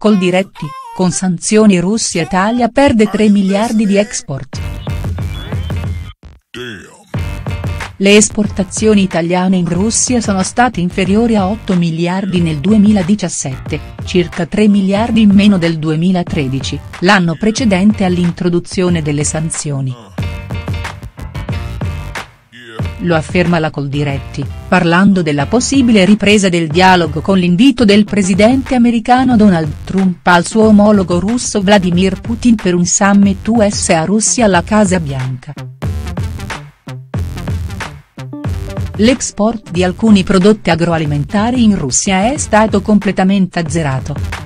Coldiretti, con sanzioni Russia Italia perde 3 miliardi di export. Le esportazioni italiane in Russia sono state inferiori a 8 miliardi nel 2017, circa 3 miliardi in meno del 2013, l'anno precedente all'introduzione delle sanzioni. Lo afferma la Coldiretti, parlando della possibile ripresa del dialogo con l'invito del presidente americano Donald Trump al suo omologo russo Vladimir Putin per un summit USA Russia alla Casa Bianca. L'export di alcuni prodotti agroalimentari in Russia è stato completamente azzerato.